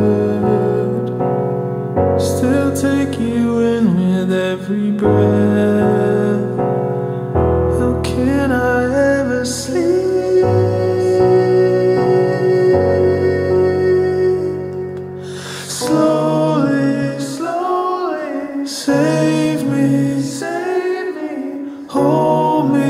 would still take you in with every breath. How can I ever sleep? Slowly, slowly, save me, save me, hold me.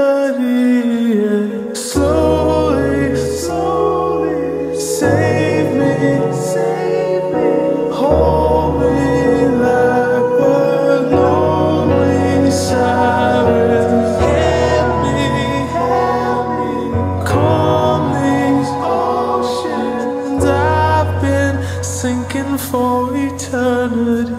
for eternity.